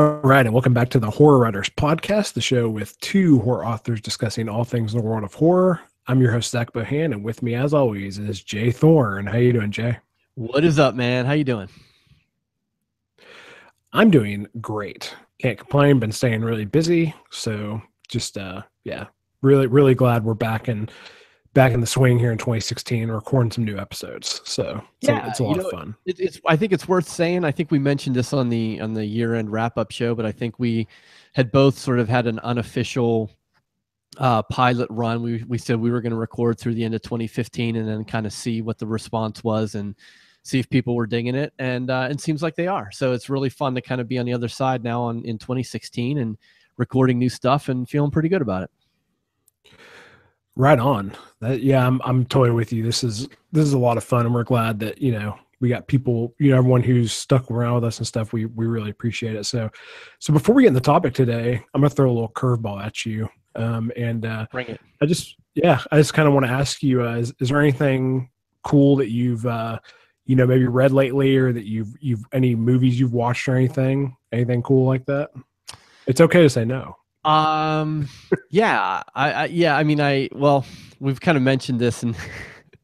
All right, and welcome back to the Horror Writers Podcast, the show with two horror authors discussing all things in the world of horror. I'm your host Zach Bohannon, and with me, as always, is Jay Thorn. How you doing, Jay? What is up, man? How you doing? I'm doing great. Can't complain. Been staying really busy, so just uh, yeah, really, really glad we're back and back in the swing here in 2016 recording some new episodes. So it's, yeah, a, it's a lot know, of fun. it, it's i think it's worth saying i think we mentioned this on the on the year end wrap up show but i think we had both sort of had an unofficial uh, pilot run. We, we said we were going to record through the end of 2015 and then kind of see what the response was and see if people were digging it. And uh, it seems like they are. So it's really fun to kind of be on the other side now on in 2016 and recording new stuff and feeling pretty good about it Right on. That, yeah, I'm I'm totally with you. This is this is a lot of fun, and we're glad that you know we got people, you know, everyone who's stuck around with us and stuff. We we really appreciate it. So, so before we get in the topic today, I'm gonna throw a little curveball at you. Um, and uh, bring it. I just yeah, I just kind of want to ask you: uh, is, is there anything cool that you've uh, you know maybe read lately, or that you've you've any movies you've watched or anything, anything cool like that? It's okay to say no. Um, yeah, I, I, yeah, I mean, I well, we've kind of mentioned this, and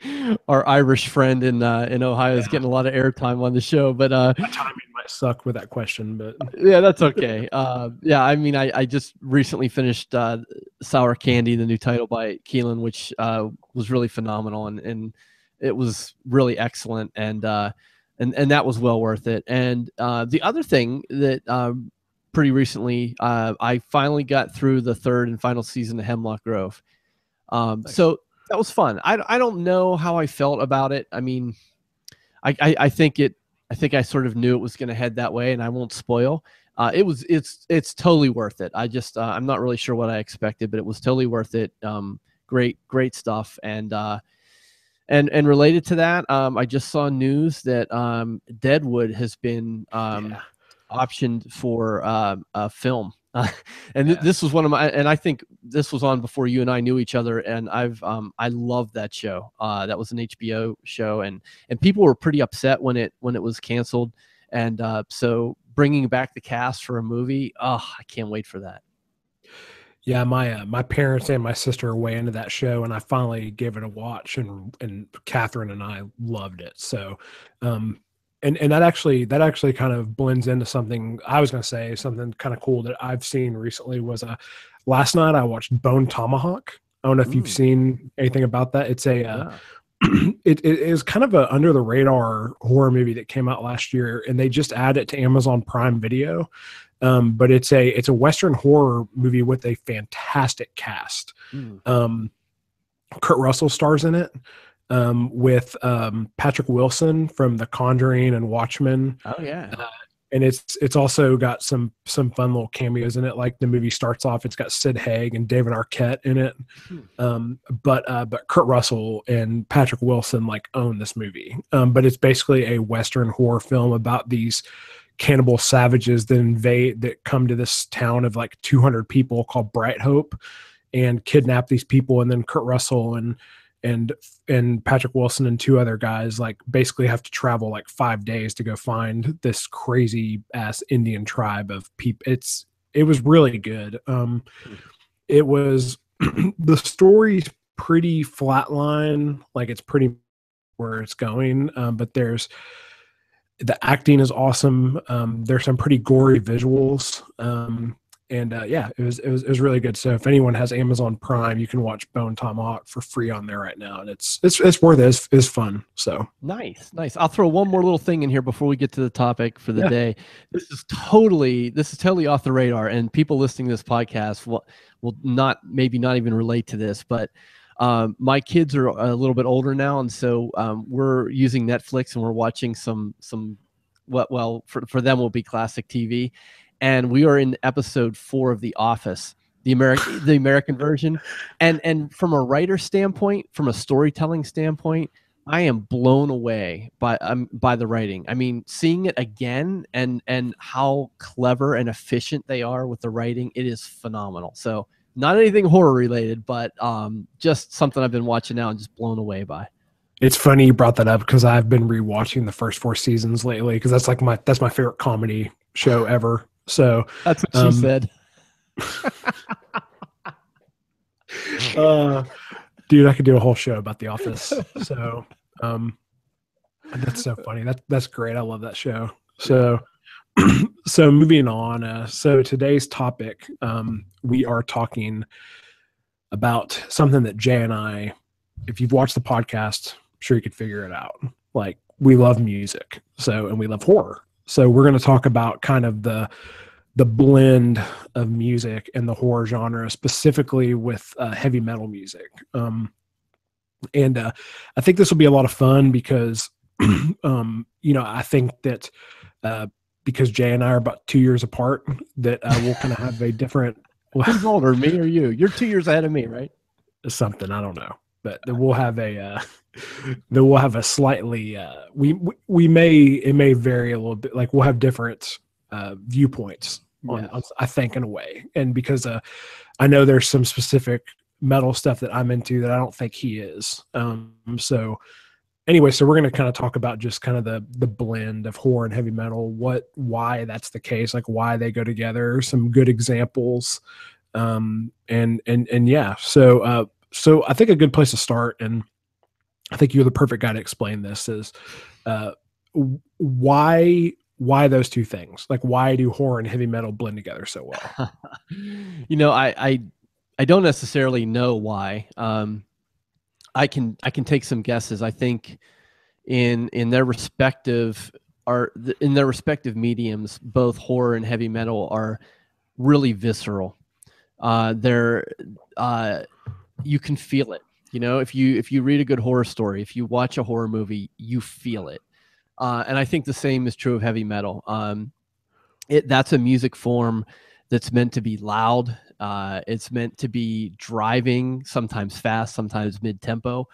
our Irish friend in uh, in Ohio yeah. is getting a lot of airtime on the show. But uh, my timing might suck with that question, but yeah, that's okay. uh, yeah, I mean, I, I just recently finished uh, Sour Candy, the new title by Kealan, which uh, was really phenomenal, and and it was really excellent, and uh, and and that was well worth it. And uh, the other thing that um, pretty recently. Uh, I finally got through the third and final season of Hemlock Grove. Um, nice. So that was fun. I, I don't know how I felt about it. I mean, I, I, I think it. I think I sort of knew it was going to head that way, and I won't spoil. Uh, it was it's it's totally worth it. I just uh, I'm not really sure what I expected, but it was totally worth it. Um, great great stuff, and uh, and and related to that, um, I just saw news that um, Deadwood has been um, yeah optioned for uh, a film. Uh, and th- this was one of my, and I think this was on before you and I knew each other. And I've, um, I love that show. Uh, that was an HBO show, and and people were pretty upset when it when it was canceled. And uh, so bringing back the cast for a movie, oh, I can't wait for that. Yeah, my uh, my parents and my sister are way into that show, and I finally gave it a watch, and and Catherine and I loved it. So, um, and and that actually that actually kind of blends into something I was going to say something kind of cool that I've seen recently was uh last night I watched Bone Tomahawk. I don't know if Ooh. you've seen anything about that. It's a uh, it, it is kind of a under the radar horror movie that came out last year, and they just added it to Amazon Prime Video. Um, but it's a it's a Western horror movie with a fantastic cast. Mm. Um, Kurt Russell stars in it um, with um, Patrick Wilson from The Conjuring and Watchmen. Oh yeah. Uh, and it's it's also got some some fun little cameos in it. Like the movie starts off, it's got Sid Haig and David Arquette in it. Hmm. Um, but uh, but Kurt Russell and Patrick Wilson like own this movie. Um, but it's basically a Western horror film about these cannibal savages that invade that come to this town of like 200 people called Bright Hope and kidnap these people. And then Kurt Russell and and and Patrick Wilson and two other guys like basically have to travel like five days to go find this crazy ass Indian tribe of people. It's it was really good. Um, it was the story's pretty flatline, like it's pretty where it's going, um, but there's the acting is awesome. Um, there's some pretty gory visuals. Um, and uh, yeah, it was, it was it was really good. So if anyone has Amazon Prime, you can watch Bone Tomahawk for free on there right now, and it's it's it's worth it. It's, it's fun. So nice, nice. I'll throw one more little thing in here before we get to the topic for the yeah. day. This is totally this is totally off the radar, and people listening to this podcast will will not maybe not even relate to this, but. Um, my kids are a little bit older now, and so um, we're using Netflix and we're watching some some what well for, for them will be classic TV and we are in episode four of The Office, the American the American version, and and from a writer standpoint, from a storytelling standpoint, I am blown away by um, by the writing. I mean, seeing it again and and how clever and efficient they are with the writing, it is phenomenal. So not anything horror related, but um, just something I've been watching now and just blown away by. It's funny you brought that up because I've been rewatching the first four seasons lately because that's like my that's my favorite comedy show ever. So that's what um, she said. uh, dude, I could do a whole show about The Office. So, um, that's so funny. That that's great. I love that show. So, so moving on. Uh, so today's topic, um, we are talking about something that Jay and I, if you've watched the podcast, I'm sure you could figure it out. Like we love music, so and we love horror. So we're going to talk about kind of the the blend of music and the horror genre, specifically with uh, heavy metal music. Um, and uh, I think this will be a lot of fun because, um, you know, I think that uh, because Jay and I are about two years apart, that uh, we'll kind of have a different. Who's older, me or you? You're two years ahead of me, right? Something I don't know, but we'll have a uh, then we'll have a slightly uh, we we may it may vary a little bit. Like we'll have different uh, viewpoints on, yeah. on, I think in a way, and because uh, I know there's some specific metal stuff that I'm into that I don't think he is. Um, so anyway, so we're going to kind of talk about just kind of the the blend of horror and heavy metal, what why that's the case, like why they go together, some good examples, um, and and and yeah. So uh, so I think a good place to start, and I think you're the perfect guy to explain this is uh, why why those two things? Like why do horror and heavy metal blend together so well? You know i i i don't necessarily know why. Um i can i can take some guesses. I think in in their respective are in their respective mediums both horror and heavy metal are really visceral. Uh they're uh you can feel it you know if you if you read a good horror story if you watch a horror movie you feel it uh, and I think the same is true of heavy metal. Um, it that's a music form that's meant to be loud. Uh, it's meant to be driving, sometimes fast, sometimes mid tempo.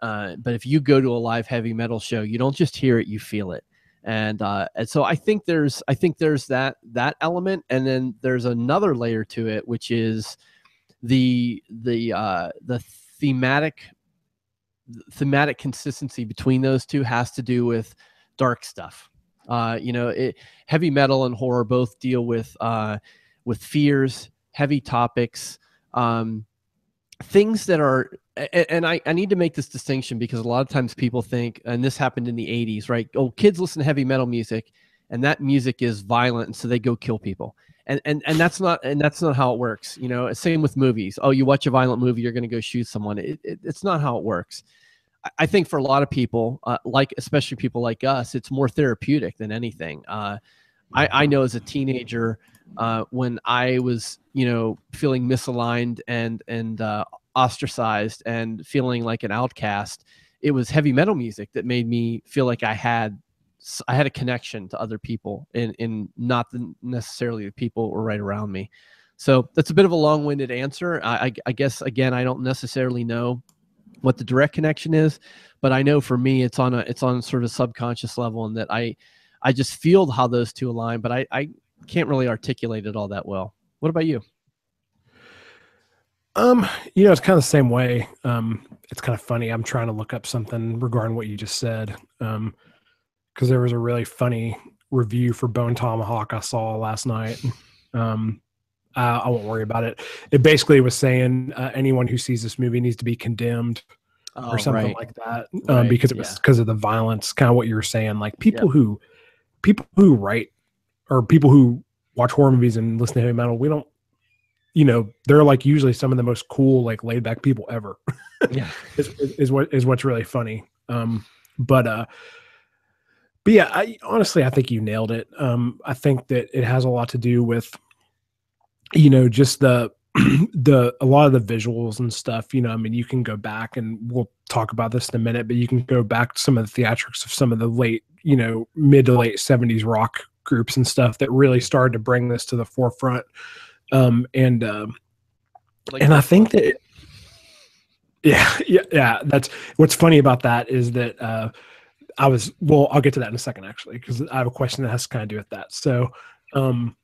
Uh, but if you go to a live heavy metal show, you don't just hear it, you feel it. And uh, and so I think there's I think there's that that element, and then there's another layer to it, which is the the uh, the thematic thematic consistency between those two has to do with dark stuff. Uh, you know, it, heavy metal and horror both deal with uh, with fears, heavy topics, um, things that are. And I, I need to make this distinction because a lot of times people think, and this happened in the '80s, right? Oh, kids listen to heavy metal music, and that music is violent, and so they go kill people. And and and that's not and that's not how it works. You know, same with movies. Oh, you watch a violent movie, you're going to go shoot someone. It, it, it's not how it works. I think for a lot of people, uh, like especially people like us, it's more therapeutic than anything. Uh, I, I, know as a teenager, uh, when I was, you know, feeling misaligned and and uh, ostracized and feeling like an outcast, it was heavy metal music that made me feel like I had I had a connection to other people, and in not the, necessarily the people were right around me. So that's a bit of a long-winded answer. I, I, I guess again, I don't necessarily know what the direct connection is, but I know for me it's on a it's on sort of a subconscious level, and that I I just feel how those two align, but I I can't really articulate it all that well. What about you? Um, you know, it's kind of the same way. Um, it's kind of funny. I'm trying to look up something regarding what you just said. Um, because there was a really funny review for Bone Tomahawk I saw last night. Um, uh, I won't worry about it. It basically was saying uh, anyone who sees this movie needs to be condemned oh, or something right. like that um, right. because it was because yeah. of the violence. Kind of what you were saying. Like people yep. who people who write or people who watch horror movies and listen to heavy metal, we don't. You know, they're like usually some of the most cool, like laid back people ever. yeah, is, is what is what's really funny. Um, but uh, but yeah, I honestly I think you nailed it. Um, I think that it has a lot to do with you know just the the a lot of the visuals and stuff you know i mean you can go back and we'll talk about this in a minute but you can go back to some of the theatrics of some of the late you know mid to late 70s rock groups and stuff that really started to bring this to the forefront um and um like and i think that yeah yeah yeah that's what's funny about that is that uh i was well i'll get to that in a second actually because i have a question that has to kind of do with that so um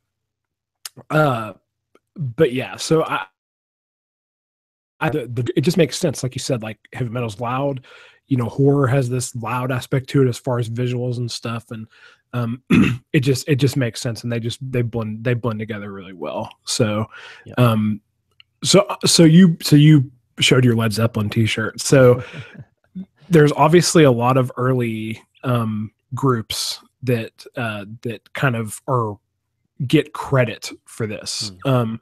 uh but yeah, so I, I the, the, it just makes sense, like you said, like heavy metal's loud. You know, horror has this loud aspect to it as far as visuals and stuff, and um, it just it just makes sense, and they just they blend they blend together really well. So, Yeah. um, so so you so you showed your Led Zeppelin T-shirt. So there's obviously a lot of early um, groups that uh, that kind of are get credit for this, um,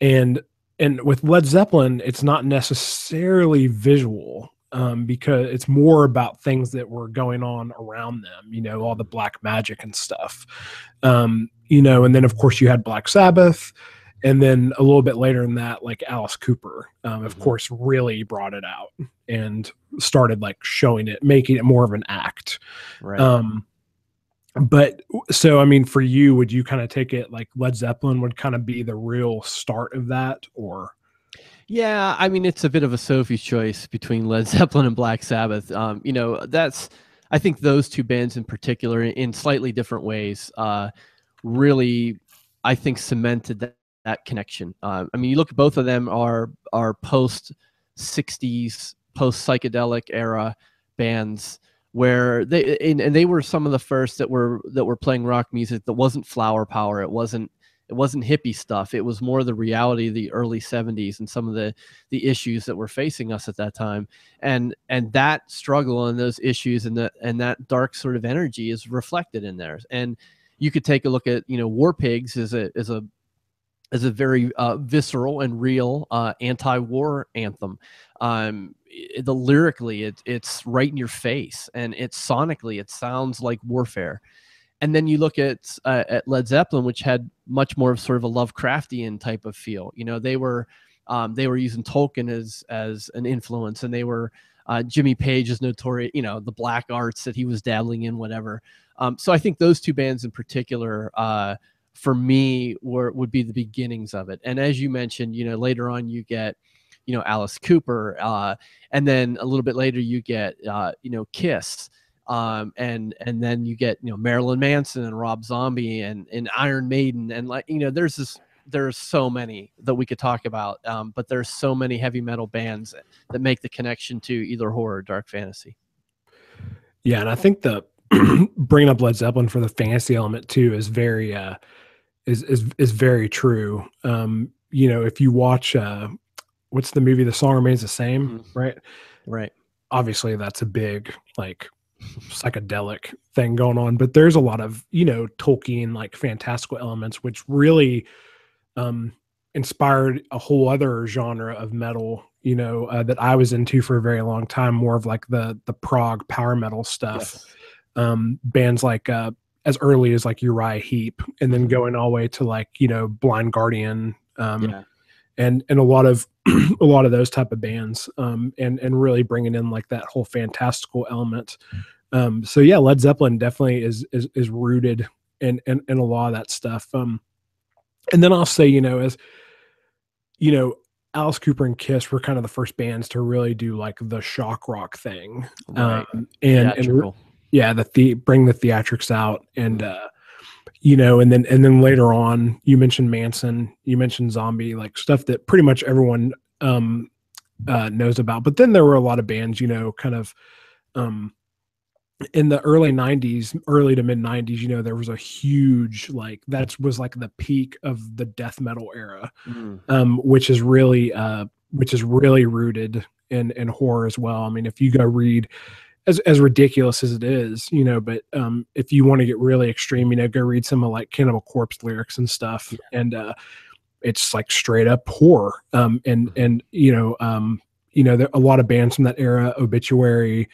and and with Led Zeppelin, it's not necessarily visual um, because it's more about things that were going on around them. You know, all the black magic and stuff. Um, you know, and then of course you had Black Sabbath. And then a little bit later than that, like Alice Cooper, um, of Mhm. course, really brought it out and started like showing it, making it more of an act. Right. Um, but so, I mean, for you, would you kind of take it like Led Zeppelin would kind of be the real start of that, or? Yeah, I mean it's a bit of a Sophie's choice between Led Zeppelin and Black Sabbath. Um, you know, that's I think those two bands in particular, in slightly different ways, uh, really I think cemented that, that connection. Uh, I mean, you look at both of them are are post '60s, post psychedelic era bands where they and, and they were some of the first that were that were playing rock music that wasn't flower power. It wasn't it wasn't hippie stuff. It was more the reality of the early 70s and some of the the issues that were facing us at that time. And and that struggle and those issues and that and that dark sort of energy is reflected in there. And you could take a look at you know war pigs is a is a as a very uh, visceral and real uh, anti-war anthem um the lyrically it, it's right in your face and it's sonically it sounds like warfare and then you look at uh, at Led Zeppelin, which had much more of sort of a Lovecraftian type of feel. You know, they were um, they were using Tolkien as as an influence, and they were uh, Jimmy Page is notorious. You know, the black arts that he was dabbling in, whatever. Um, so I think those two bands in particular, uh, for me, were would be the beginnings of it. And as you mentioned, you know, later on you get you know Alice Cooper, uh, and then a little bit later you get uh, you know Kiss um, and and then you get you know Marilyn Manson and Rob Zombie and and Iron Maiden and like you know there's this there's so many that we could talk about, um, but there's so many heavy metal bands that make the connection to either horror or dark fantasy. Yeah, and I think the bringing up Led Zeppelin for the fantasy element too is very uh is is is very true. Um, you know, if you watch uh what's the movie The Song Remains the Same, Mhm. right? Right. Obviously that's a big like psychedelic thing going on, but there's a lot of, you know, Tolkien like fantastical elements which really um inspired a whole other genre of metal you know uh, that i was into for a very long time more of like the the prog power metal stuff Yes. um bands like uh as early as like uriah heep and then going all the way to like you know blind guardian um Yeah. and and a lot of a lot of those type of bands um and and really bringing in like that whole fantastical element um so yeah led zeppelin definitely is is, is rooted in, in in a lot of that stuff um and then i'll say you know as you know alice cooper and kiss were kind of the first bands to really do like the shock rock thing Right. um and and. Yeah the, the bring the theatrics out and uh you know and then and then later on you mentioned manson you mentioned zombie like stuff that pretty much everyone um uh knows about but then there were a lot of bands you know kind of um in the early 90s early to mid 90s you know there was a huge like that was like the peak of the death metal era Mm. um, which is really uh, which is really rooted in in horror as well. I mean, if you go read as as ridiculous as it is, you know, but um, if you want to get really extreme, you know, go read some of like Cannibal Corpse lyrics and stuff, and uh, it's like straight up horror. Um, and and you know, um, you know, there a lot of bands from that era, Obituary,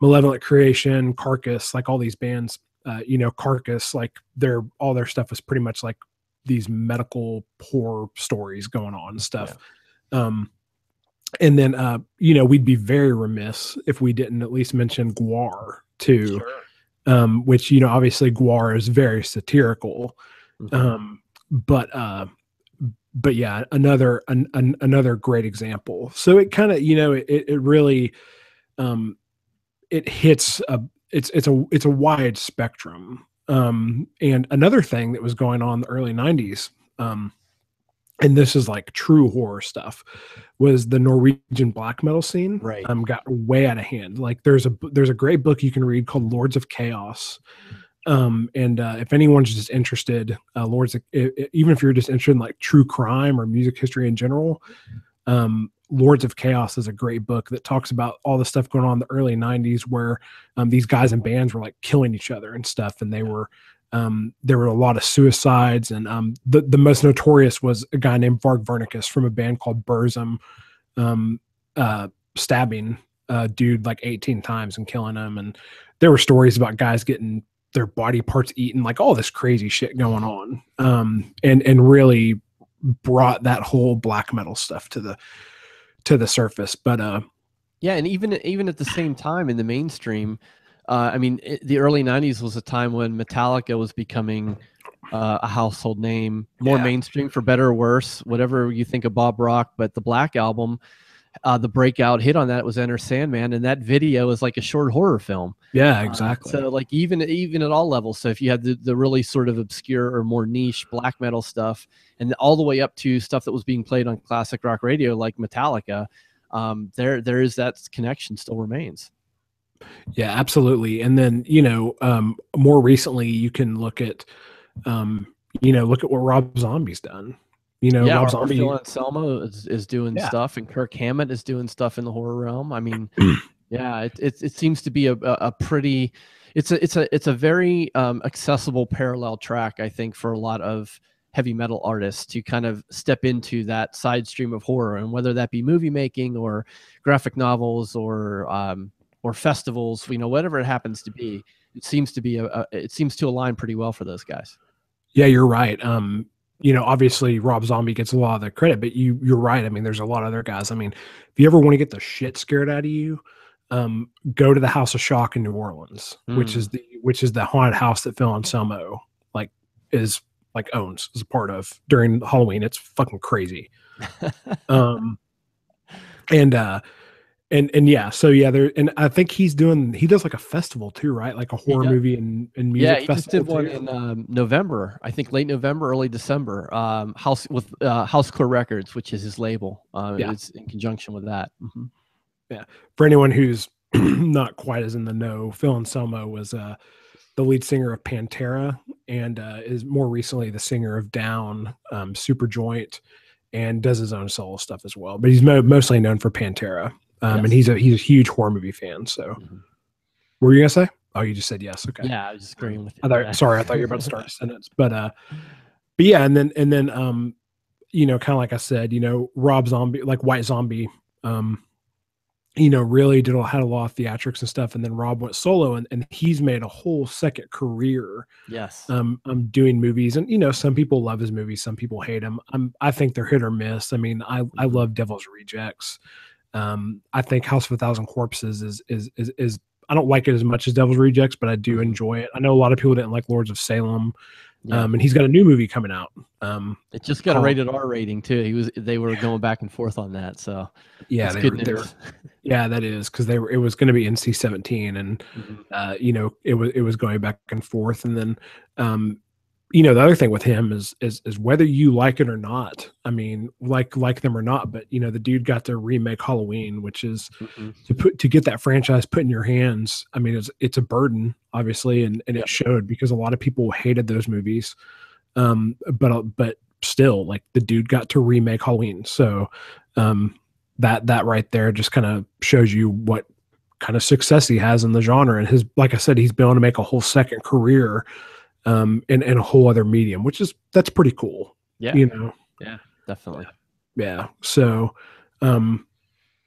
Malevolent Creation, Carcass, like all these bands. Uh, you know, Carcass, like their all their stuff is pretty much like these medical horror stories going on and stuff. Um, and then, uh, you know, we'd be very remiss if we didn't at least mention Gwar too, um, which, you know, obviously Gwar is very satirical. Mhm. Um, but, uh, but yeah, another, an, an, another great example. So it kind of, you know, it, it really, um, it hits a, it's, it's a, it's a wide spectrum. Um, and another thing that was going on in the early nineties, um, and this is like true horror stuff was the norwegian black metal scene Right. um got way out of hand like there's a there's a great book you can read called lords of chaos Um, and uh, if anyone's just interested, uh, Lords, of, i- i- even if you're just interested in like true crime or music history in general, um, Lords of Chaos is a great book that talks about all the stuff going on in the early '90s, where um, these guys and bands were like killing each other and stuff, and they were um, there were a lot of suicides, and um, the the most notorious was a guy named Varg Vikernes from a band called Burzum, um, uh, stabbing a dude like 18 times and killing him, and there were stories about guys getting their body parts eaten, like all this crazy shit going on, um, and and really brought that whole black metal stuff to the to the surface. But uh, Yeah, and even even at the same time in the mainstream, uh, I mean, it, the early '90s was a time when Metallica was becoming uh, a household name, more Yeah. mainstream for better or worse, whatever you think of Bob Rock. But the Black album, uh, the breakout hit on that was Enter Sandman, and that video is like a short horror film. yeah, Uh, exactly. so like even even at all levels. So if you had the, the really sort of obscure or more niche black metal stuff, and all the way up to stuff that was being played on classic rock radio like Metallica, um, there there is that connection still remains. Yeah, absolutely. And then, you know, um, more recently, you can look at, um, you know, look at what Rob Zombie's done. You know, yeah, Rob Zombie. Phil Anselmo is, is doing Yeah. stuff, and Kirk Hammett is doing stuff in the horror realm. I mean, yeah, it, it it seems to be a, a, a pretty, it's a it's a it's a very um, accessible parallel track, I think, for a lot of heavy metal artists to kind of step into that side stream of horror, and whether that be movie making or graphic novels or um, or festivals, you know, whatever it happens to be, it seems to be a, a it seems to align pretty well for those guys. Yeah, you're right. Um, you know, obviously Rob Zombie gets a lot of the credit, but you you're right. I mean, there's a lot of other guys. I mean, if you ever want to get the shit scared out of you, um, go to the House of Shock in New Orleans, which Mm. is the which is the haunted house that Phil Anselmo like is like owns as a part of during Halloween. It's fucking crazy. um and uh and and yeah so yeah there and i think he's doing he does like a festival too right like a horror movie and, and music yeah, he just festival did one too. in um, November. I think late November, early December. Um, House with uh, Housecore Records, which is his label. Uh, Yeah. It's in conjunction with that. Mhm. for anyone who's not quite as in the know phil anselmo was uh the lead singer of pantera and uh is more recently the singer of down um super joint and does his own solo stuff as well but he's mo- mostly known for pantera um and he's a he's a huge horror movie fan so Mhm. were you gonna say oh you just said yes okay Yeah, I was agreeing with you. I thought, Yeah. sorry, I thought you were about to start a sentence, but uh, but yeah, and then and then um, you know, kind of like I said, you know, Rob Zombie, like White Zombie, um, you know, really did a, had a lot of theatrics and stuff, and then Rob went solo, and and he's made a whole second career yes. um, um doing movies, and you know, some people love his movies, some people hate him. I'm I think they're hit or miss. I mean, I I Mhm. love Devil's Rejects. Um, I think House of a Thousand Corpses is is is is I don't like it as much as Devil's Rejects, but I do Mhm. enjoy it. I know a lot of people didn't like Lords of Salem, Yeah. um, and he's got a new movie coming out. Um, it just got a called- rated R rating too. He was they were going back and forth on that. So yeah, they were, they were- yeah, that is because they were. It was going to be NC seventeen, and Mhm. uh, you know, it was it was going back and forth, and then, um, you know, the other thing with him is is is whether you like it or not. I mean, like like them or not, but you know, the dude got to remake Halloween, which is Mhm. to put to get that franchise put in your hands. I mean, it's it's a burden, obviously, and and Yep. it showed because a lot of people hated those movies. Um, but uh, but still, like the dude got to remake Halloween, so um, that that right there just kind of shows you what kind of success he has in the genre. And his, like I said, he's been able to make a whole second career um, in in a whole other medium, which is that's pretty cool. Yeah, You know, Yeah, definitely. yeah. So, um,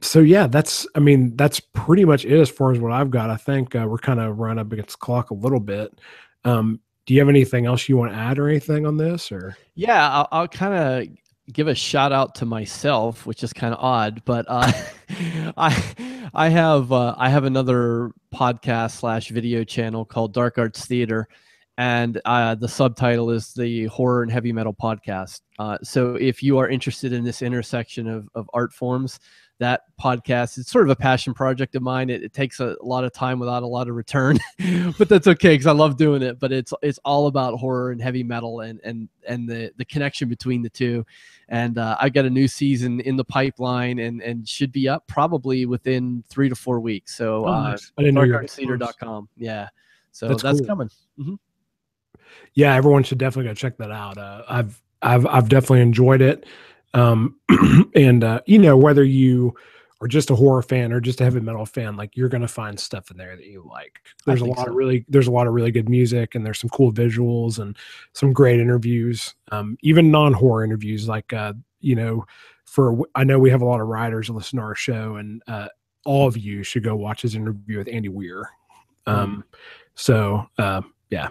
so yeah, that's I mean that's pretty much it as far as what I've got. I think uh, we're kind of run up against the clock a little bit. Um, do you have anything else you want to add or anything on this or? Yeah, I'll, I'll kind of give a shout out to myself, which is kind of odd, but uh, I I have uh, I have another podcast slash video channel called Dark Arts Theater, and uh, the subtitle is the Horror and Heavy Metal Podcast. Uh, so if you are interested in this intersection of of art forms, that podcast it's sort of a passion project of mine. It, it takes a, lot of time without a lot of return, but that's okay because I love doing it. But it's it's all about horror and heavy metal and and and the the connection between the two. And uh, I got a new season in the pipeline and and should be up probably within three to four weeks. So Oh, uh, nice. I didn't know you were getting Yeah. So That's that's, cool. coming. Yeah, everyone should definitely go check that out. Uh, I've I've I've definitely enjoyed it, um, and uh, you know whether you are just a horror fan or just a heavy metal fan, like you're gonna find stuff in there that you like. There's a lot so. of really there's a lot of really good music and there's some cool visuals and some great interviews, um, even non horror interviews. Like uh, you know, for I know we have a lot of writers who listen to our show, and uh, all of you should go watch his interview with Andy Weir. Mm. Um, mm. so uh, yeah,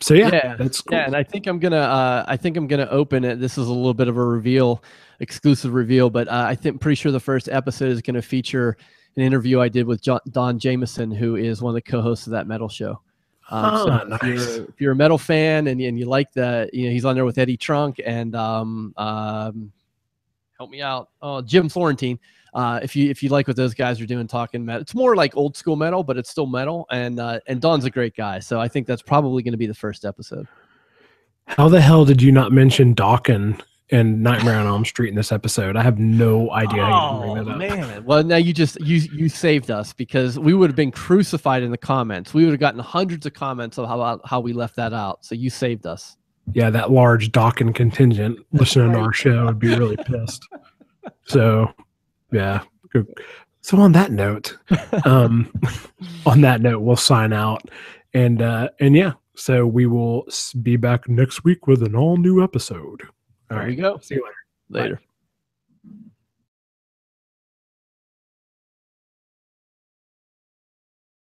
so yeah, yeah, that's cool. yeah. And I think I'm gonna uh, I think I'm gonna open it. This is a little bit of a reveal, exclusive reveal, but uh, I think pretty sure the first episode is gonna feature an interview I did with John, Don Jamieson, who is one of the co-hosts of that metal show. Um, oh, so nice. if, you're, if you're a metal fan and, and you like that, you know he's on there with Eddie Trunk and um, um, help me out, oh Jim Florentine. Uh, if you if you like what those guys are doing, talking metal, it's more like old school metal, but it's still metal. And uh, and Don's a great guy, so I think that's probably going to be the first episode. How the hell did you not mention Dokken and Nightmare on Elm Street in this episode? I have no idea oh, how you bring that up. Man, well now you just you you saved us because we would have been crucified in the comments. We would have gotten hundreds of comments of how how we left that out. So you saved us. Yeah, that large Dokken contingent listening to our show would be really pissed. So yeah. So on that note, um, on that note, we'll sign out, and uh, and yeah, so we will be back next week with an all new episode. All there right. you go. See you later. Later. Bye.